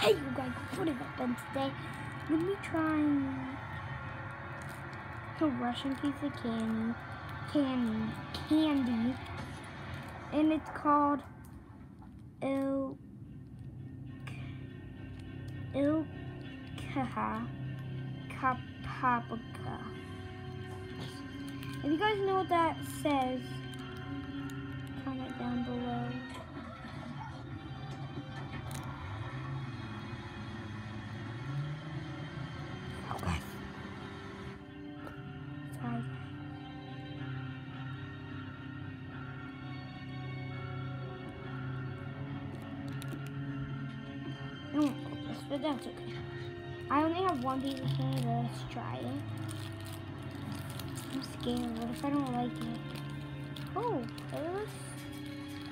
Hey you guys, what have I done today? Let me try a Russian piece of candy, candy, candy, and it's called Il, Ilkaha Kapapaka. If you guys know what that says, I won't focus, but that's okay. I only have one piece of candy, but let's try it. I'm scared. What if I don't like it? Oh, it looks,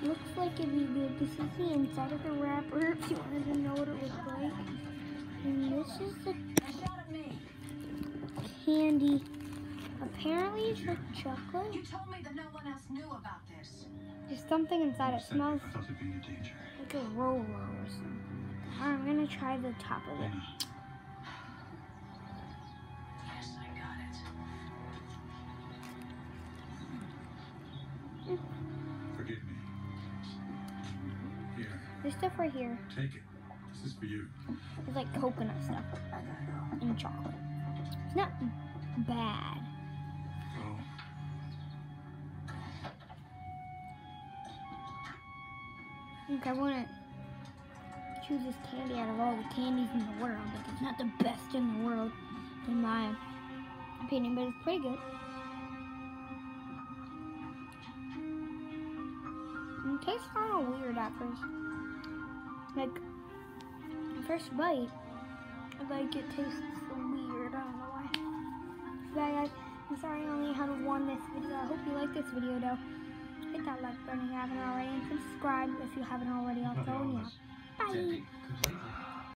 looks like it'd be good. This is the inside of the wrapper, if you wanted to know what it looks like. And this is the candy. Apparently it's like chocolate. You told me that no one else knew about this. There's something inside. It smells I thought it'd be a danger. like a Rolo or something. I'm gonna try the top of it. Yes, I got it. Forgive me. Here, There's stuff right here. take it. This is for you. It's like coconut stuff I gotta go. and chocolate. It's not bad. Oh, I think I wouldn't choose this candy out of all the candies in the world. Like it's not the best in the world, in my opinion, but it's pretty good. It tastes kind of weird at first. Like, the first bite, like it tastes weird. I don't know why. So guys, I'm sorry I only had one this video. I hope you like this video though. Hit that like button if you haven't already and subscribe if you haven't already also. Yeah. Bye. completely.